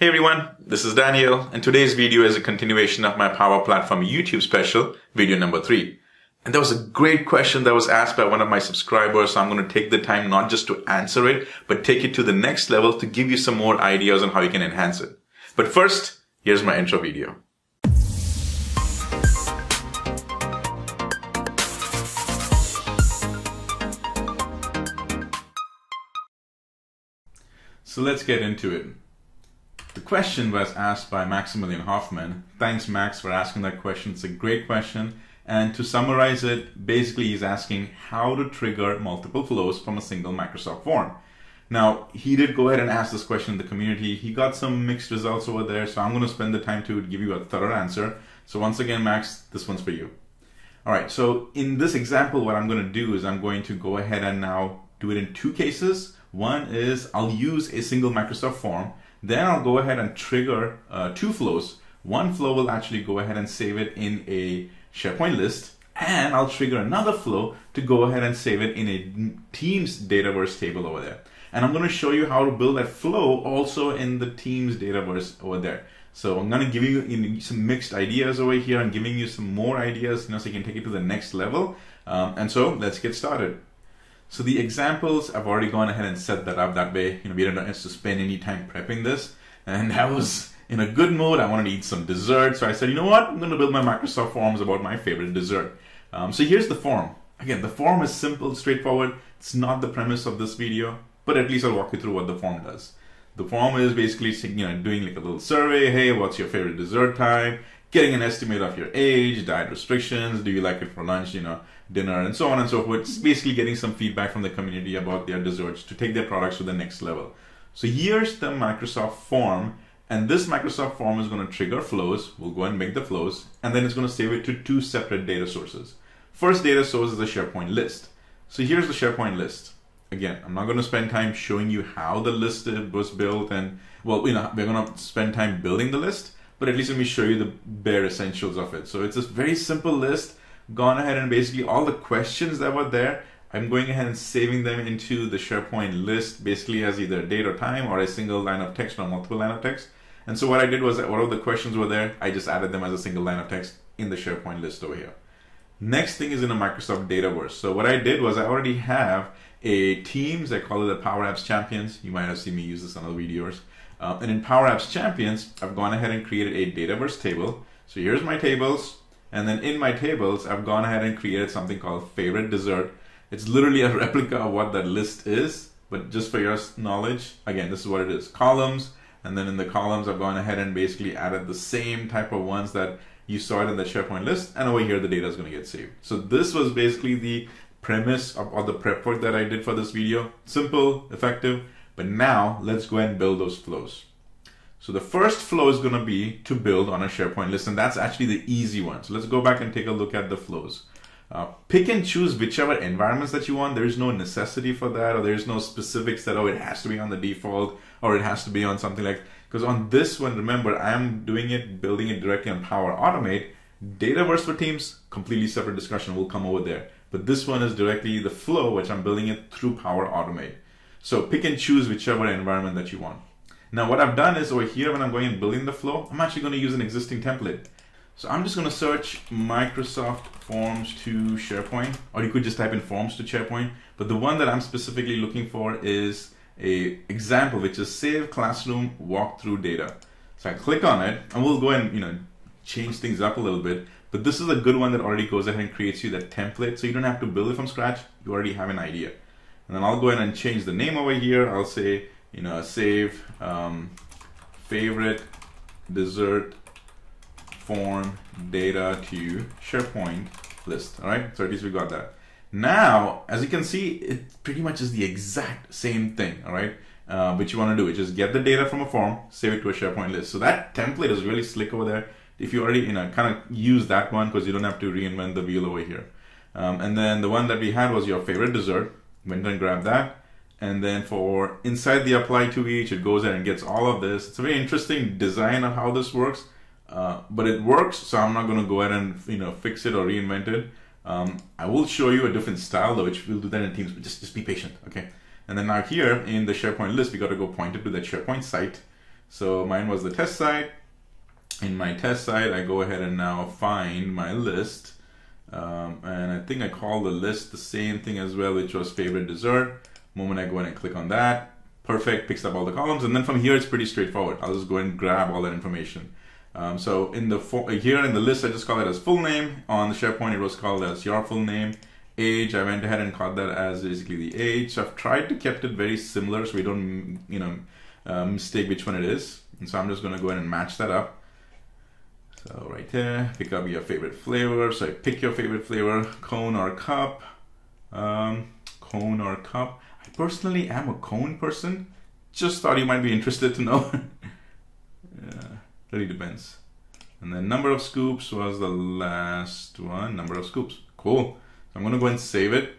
Hey everyone, this is Daniel, and today's video is a continuation of my Power Platform YouTube special, video number three. And there was a great question that was asked by one of my subscribers, so I'm going to take the time not just to answer it, but take it to the next level to give you some more ideas on how you can enhance it. But first, here's my intro video. So let's get into it. Question was asked by Maximilian Hofmann. Thanks, Max, for asking that question. It's a great question. And to summarize it, basically he's asking how to trigger multiple flows from a single Microsoft form. Now, he did go ahead and ask this question in the community. He got some mixed results over there, so I'm going to spend the time to give you a thorough answer. So once again, Max, this one's for you. All right, so in this example, what I'm going to do is I'm going to go ahead and now do it in two cases. One is I'll use a single Microsoft form. Then I'll go ahead and trigger uh, two flows. One flow will actually go ahead and save it in a SharePoint list. And I'll trigger another flow to go ahead and save it in a Teams Dataverse table over there. And I'm going to show you how to build that flow also in the Teams Dataverse over there. So I'm going to give you some mixed ideas over here and giving you some more ideas, you know, so you can take it to the next level. Um, and so let's get started. So the examples, I've already gone ahead and set that up that way. You know, we don't have to spend any time prepping this. And I was in a good mood. I wanted to eat some dessert. So I said, you know what? I'm going to build my Microsoft forms about my favorite dessert. Um, so here's the form. Again, the form is simple, straightforward. It's not the premise of this video, but at least I'll walk you through what the form does. The form is basically, you know, doing like a little survey. Hey, what's your favorite dessert type? Getting an estimate of your age, diet restrictions. Do you like it for lunch? You know, dinner and so on and so forth. It's basically getting some feedback from the community about their desserts to take their products to the next level. So here's the Microsoft form and this Microsoft form is going to trigger flows. We'll go and make the flows and then it's going to save it to two separate data sources. First data source is the SharePoint list. So here's the SharePoint list. Again, I'm not going to spend time showing you how the list was built and well, you know, we're going to spend time building the list, but at least let me show you the bare essentials of it. So it's a very simple list gone ahead and basically all the questions that were there, I'm going ahead and saving them into the SharePoint list basically as either date or time or a single line of text or multiple line of text. And so what I did was that all the questions were there, I just added them as a single line of text in the SharePoint list over here. Next thing is in a Microsoft Dataverse. So what I did was I already have a Teams, I call it the Power Apps Champions. You might have seen me use this on other videos. Uh, and in Power Apps Champions, I've gone ahead and created a Dataverse table. So here's my tables. And then in my tables, I've gone ahead and created something called favorite dessert. It's literally a replica of what that list is, but just for your knowledge, again, this is what it is. Columns, and then in the columns, I've gone ahead and basically added the same type of ones that you saw it in the SharePoint list, and over here the data is going to get saved. So this was basically the premise of all the prep work that I did for this video. Simple, effective, but now let's go ahead and build those flows. So the first flow is going to be to build on a SharePoint list, and that's actually the easy one. So let's go back and take a look at the flows. Uh, pick and choose whichever environments that you want. There is no necessity for that, or there is no specifics that, oh, it has to be on the default, or it has to be on something like, because on this one, remember, I'm doing it, building it directly on Power Automate. Dataverse for Teams, completely separate discussion, will come over there. But this one is directly the flow, which I'm building it through Power Automate. So pick and choose whichever environment that you want. Now what I've done is over here when I'm going and building the flow, I'm actually going to use an existing template. So I'm just going to search Microsoft Forms to SharePoint, or you could just type in Forms to SharePoint. But the one that I'm specifically looking for is a example, which is Save Classroom Walkthrough Data. So I click on it, and we'll go and you know change things up a little bit. But this is a good one that already goes ahead and creates you that template, so you don't have to build it from scratch. You already have an idea. And then I'll go ahead and change the name over here. I'll say you know, save um, favorite dessert form data to SharePoint list. All right, so at least we got that. Now, as you can see, it pretty much is the exact same thing. All right, uh, what you want to do is just get the data from a form, save it to a SharePoint list. So that template is really slick over there. If you already, you know, kind of use that one because you don't have to reinvent the wheel over here. Um, and then the one that we had was your favorite dessert. Went and grabbed that and then for inside the apply to each, it goes in and gets all of this. It's a very interesting design of how this works, uh, but it works. So I'm not going to go ahead and you know fix it or reinvent it. Um, I will show you a different style though, which we'll do that in Teams. But just just be patient, okay? And then now here in the SharePoint list, we got to go point it to that SharePoint site. So mine was the test site. In my test site, I go ahead and now find my list. Um, and I think I call the list the same thing as well, which was favorite dessert. Moment I go in and click on that, perfect, picks up all the columns. And then from here, it's pretty straightforward. I'll just go and grab all that information. Um, so in the here in the list, I just call it as full name. On the SharePoint, it was called as your full name. Age, I went ahead and called that as basically the age. So I've tried to kept it very similar so we don't, you know, uh, mistake which one it is. And so I'm just going to go ahead and match that up. So right there, pick up your favorite flavor. So pick your favorite flavor, cone or cup. Um, cone or cup. I personally am a cone person. Just thought you might be interested to know. yeah, really depends. And then number of scoops was the last one. Number of scoops. Cool. So I'm to go and save it.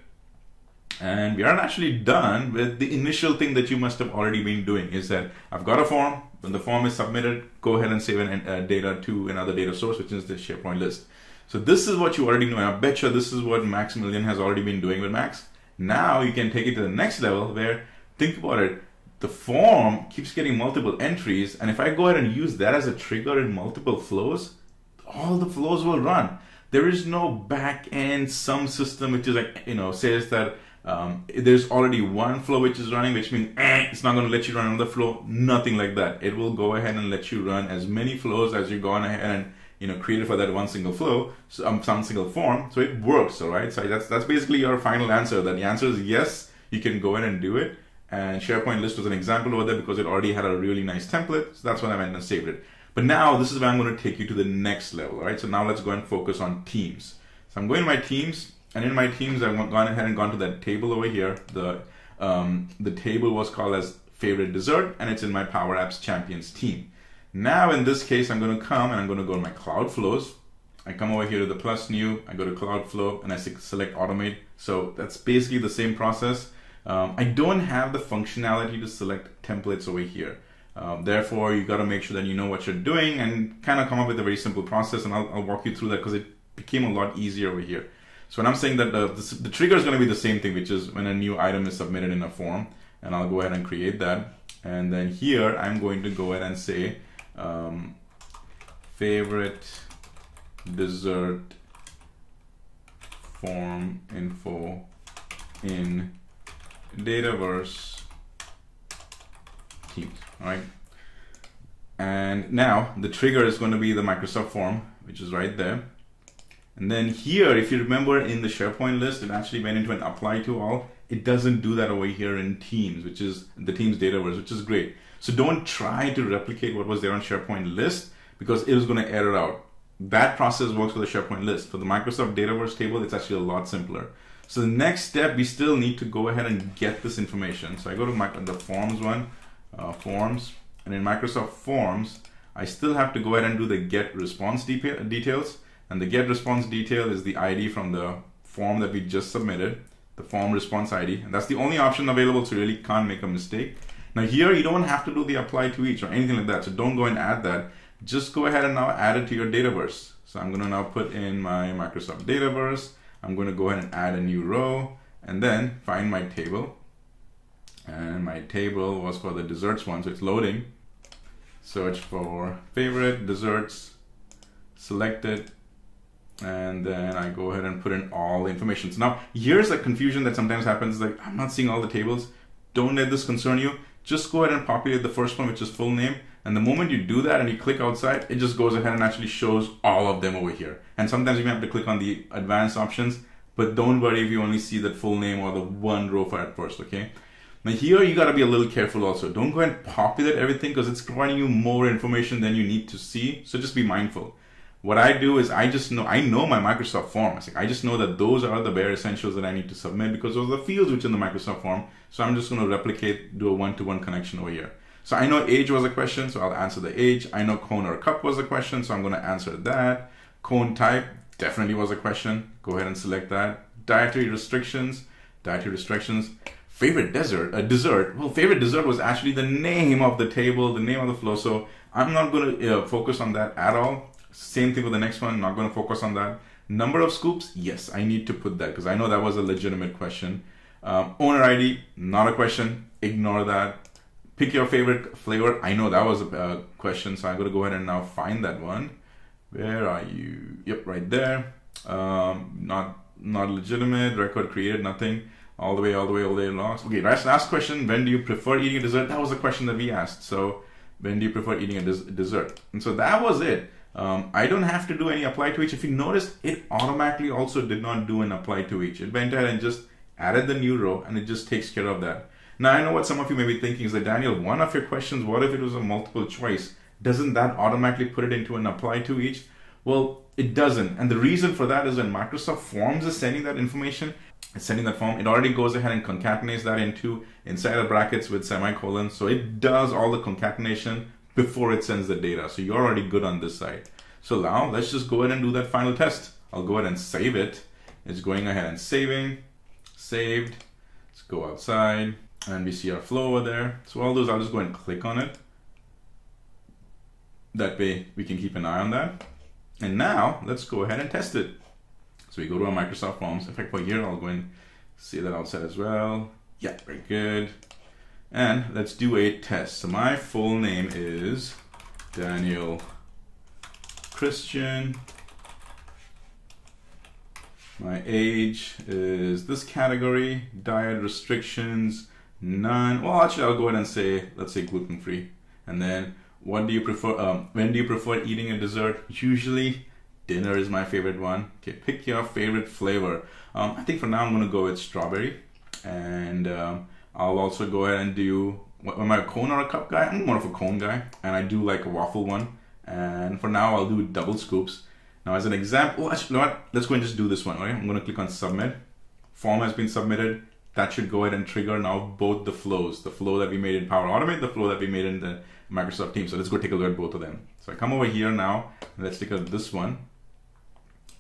And we aren't actually done with the initial thing that you must have already been doing is that I've got a form. When the form is submitted, go ahead and save an, uh, data to another data source, which is the SharePoint list. So this is what you already know. I bet you this is what Maximilian has already been doing with Max. Now you can take it to the next level where, think about it, the form keeps getting multiple entries. And if I go ahead and use that as a trigger in multiple flows, all the flows will run. There is no back end, some system which is like, you know, says that um, there's already one flow which is running, which means eh, it's not going to let you run another flow. Nothing like that. It will go ahead and let you run as many flows as you go on ahead and you know created for that one single flow, so, um, some single form. So it works, all right. So that's that's basically your final answer. That the answer is yes. You can go in and do it. And SharePoint list was an example over there because it already had a really nice template. So that's what I went and saved it. But now this is where I'm going to take you to the next level, all right? So now let's go and focus on teams. So I'm going to my teams and in my teams, I've gone ahead and gone to that table over here. The um, the table was called as favorite dessert, and it's in my Power Apps Champions team. Now, in this case, I'm going to come and I'm going to go to my Cloud Flows. I come over here to the plus new, I go to Cloud Flow, and I select Automate. So that's basically the same process. Um, I don't have the functionality to select templates over here. Um, therefore, you got to make sure that you know what you're doing and kind of come up with a very simple process. And I'll, I'll walk you through that because it became a lot easier over here. So when I'm saying that the, the, the trigger is going to be the same thing, which is when a new item is submitted in a form, and I'll go ahead and create that. And then here, I'm going to go ahead and say um, favorite dessert form info in Dataverse Teams, all right? And now the trigger is going to be the Microsoft form, which is right there. And then here, if you remember in the SharePoint list, it actually went into an apply to all. It doesn't do that over here in Teams, which is the Teams Dataverse, which is great. So don't try to replicate what was there on SharePoint list because it is going to error out. That process works for the SharePoint list. For the Microsoft Dataverse table, it's actually a lot simpler. So the next step, we still need to go ahead and get this information. So I go to my, the Forms one, uh, Forms, and in Microsoft Forms, I still have to go ahead and do the get response de details. And the get response detail is the ID from the form that we just submitted, the form response ID. And that's the only option available, so really can't make a mistake. Now here, you don't have to do the apply to each or anything like that. So don't go and add that. Just go ahead and now add it to your Dataverse. So I'm gonna now put in my Microsoft Dataverse. I'm gonna go ahead and add a new row and then find my table. And my table was for the desserts one, so it's loading. Search for favorite desserts, select it, and then I go ahead and put in all the information. So now here's a confusion that sometimes happens like I'm not seeing all the tables. Don't let this concern you. Just go ahead and populate the first one, which is full name. And the moment you do that and you click outside, it just goes ahead and actually shows all of them over here. And sometimes you may have to click on the advanced options, but don't worry if you only see that full name or the one row for at first, okay? Now here you gotta be a little careful also. Don't go and populate everything because it's providing you more information than you need to see. So just be mindful what I do is I just know I know my Microsoft form. I just know that those are the bare essentials that I need to submit because those are the fields which in the Microsoft form. So I'm just going to replicate, do a one-to-one connection over here. So I know age was a question, so I'll answer the age. I know cone or cup was a question, so I'm going to answer that. Cone type definitely was a question. Go ahead and select that. Dietary restrictions, dietary restrictions. Favorite dessert, a dessert. Well, favorite dessert was actually the name of the table, the name of the flow. So I'm not going to uh, focus on that at all same thing with the next one, not going to focus on that. Number of scoops, yes, I need to put that because I know that was a legitimate question. Um, owner ID, not a question, ignore that. pick your favorite flavor. I know that was a question, so I'm going to go ahead and now find that one. Where are you? Yep, right there. Um, not not legitimate. Record created. Nothing. All the way, all the way, all the way lost. Okay, last last question. When do you prefer eating a dessert? That was a question that we asked. So when do you prefer eating a des- dessert? And so that was it. Um, I don't have to do any apply to each. If you notice, it automatically also did not do an apply to each. It went ahead and just added the new row and it just takes care of that. Now I know what some of you may be thinking is that Daniel, one of your questions, what if it was a multiple choice? Doesn't that automatically put it into an apply to each? Well, it doesn't. And the reason for that is when Microsoft Forms is sending that information, it's sending that form, it already goes ahead and concatenates that into inside the brackets with semicolons. So it does all the concatenation before it sends the data. So you're already good on this side. So now let's just go ahead and do that final test. I'll go ahead and save it. It's going ahead and saving, saved. Let's go outside and we see our flow over there. So all those, I'll just go and click on it. That way we can keep an eye on that. And now let's go ahead and test it. So we go to our Microsoft Forms. In fact, for here, I'll go and see that outside as well. Yeah, very good. And let's do a test. So my full name is Daniel Christian. My age is this category, diet restrictions, none. Well, actually, I'll go ahead and say, let's say gluten free. And then what do you prefer? Um, when do you prefer eating a dessert? Usually, dinner is my favorite one. Okay, pick your favorite flavor. Um, I think for now I'm gonna go with strawberry, and um, I'll also go ahead and do. Am I a cone or a cup guy? I'm more of a cone guy, and I do like a waffle one. And for now, I'll do double scoops. Now, as an example, oh, actually, you know what? Let's go and just do this one. Right? I'm gonna click on submit. Form has been submitted. That should go ahead and trigger now both the flows, the flow that we made in Power Automate, the flow that we made in the Microsoft Teams. So let's go take a look at both of them. So I come over here now, let's take a this one.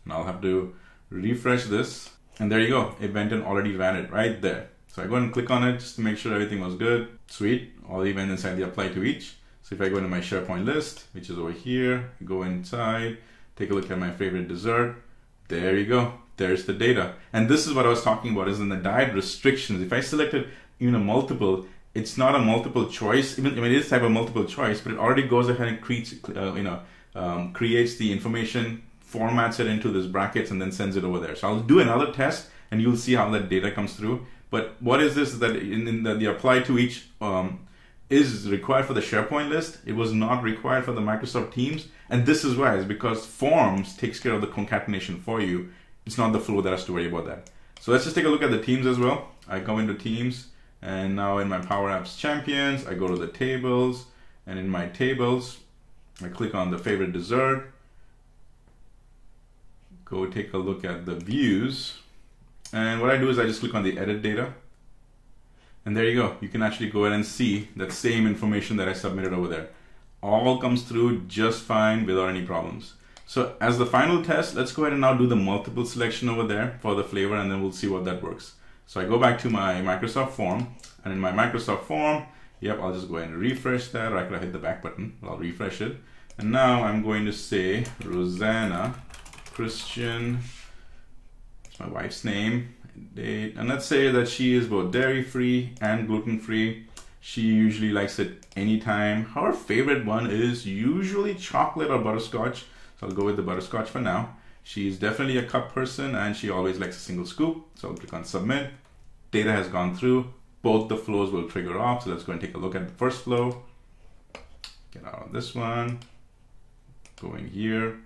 And I'll have to refresh this. And there you go. It went and already ran it right there. So I go and click on it just to make sure everything was good. Sweet. All even inside the apply to each. So if I go into my SharePoint list, which is over here, go inside, take a look at my favorite dessert. There you go. There's the data. And this is what I was talking about is in the diet restrictions. If I selected even a multiple, it's not a multiple choice. Even I mean, it is type of multiple choice, but it already goes ahead and creates, uh, you know, um, creates the information, formats it into this brackets, and then sends it over there. So I'll do another test, and you'll see how that data comes through. But what is this? That in, in the, the, apply to each um, is required for the SharePoint list. It was not required for the Microsoft Teams, and this is why. Is because Forms takes care of the concatenation for you. It's not the flow that has to worry about that. So let's just take a look at the teams as well. I go into Teams and now in my Power Apps Champions, I go to the tables and in my tables, I click on the favorite dessert, go take a look at the views. And what I do is I just click on the edit data. And there you go. You can actually go ahead and see that same information that I submitted over there. All comes through just fine without any problems. So as the final test, let's go ahead and now do the multiple selection over there for the flavor and then we'll see what that works. So I go back to my Microsoft form and in my Microsoft form, yep, I'll just go ahead and refresh that or I could hit the back button. I'll refresh it. And now I'm going to say Rosanna Christian, my wife's name, date, and let's say that she is both dairy free and gluten free. She usually likes it anytime. Her favorite one is usually chocolate or butterscotch. So I'll go with the butterscotch for now. She's definitely a cup person and she always likes a single scoop. So I'll click on submit. Data has gone through. Both the flows will trigger off. So let's go and take a look at the first flow. Get out of this one. Going here.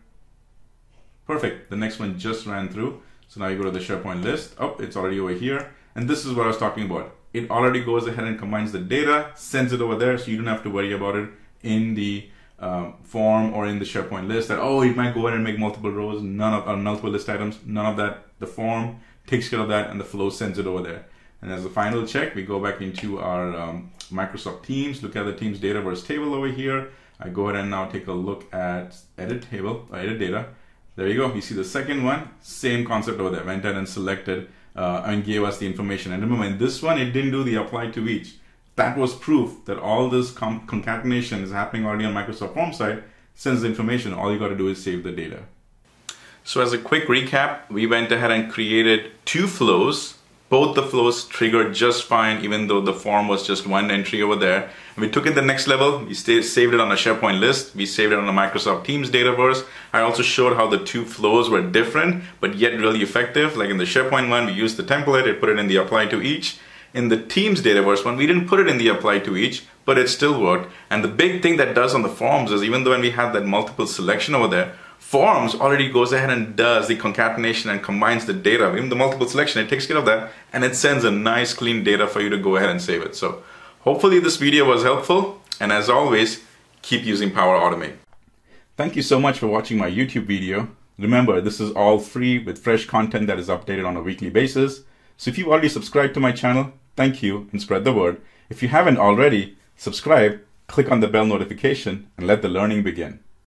Perfect. The next one just ran through. So now you go to the SharePoint list. Oh, it's already over here. And this is what I was talking about. It already goes ahead and combines the data, sends it over there, so you don't have to worry about it in the um, form or in the SharePoint list that, oh, you might go ahead and make multiple rows, none of, or multiple list items, none of that. The form takes care of that and the flow sends it over there. And as a final check, we go back into our um, Microsoft Teams, look at the Teams Dataverse table over here. I go ahead and now take a look at edit table, or edit data. There you go. You see the second one, same concept over there. Went ahead and selected uh, and gave us the information. And remember, in this one, it didn't do the apply to each that was proof that all this concatenation is happening already on Microsoft Form side. Sends the information, all you got to do is save the data. So as a quick recap, we went ahead and created two flows, both the flows triggered just fine, even though the form was just one entry over there. And we took it the next level. We saved it on a SharePoint list. We saved it on a Microsoft Teams Dataverse. I also showed how the two flows were different, but yet really effective. Like in the SharePoint one, we used the template, it put it in the apply to each. In the Teams Dataverse one, we didn't put it in the apply to each, but it still worked. And the big thing that does on the forms is even though when we have that multiple selection over there, Forms already goes ahead and does the concatenation and combines the data. Even the multiple selection, it takes care of that and it sends a nice clean data for you to go ahead and save it. So hopefully this video was helpful. And as always, keep using Power Automate. Thank you so much for watching my YouTube video. Remember, this is all free with fresh content that is updated on a weekly basis. So if you've already subscribed to my channel, thank you and spread the word. If you haven't already, subscribe, click on the bell notification, and let the learning begin.